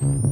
Bye.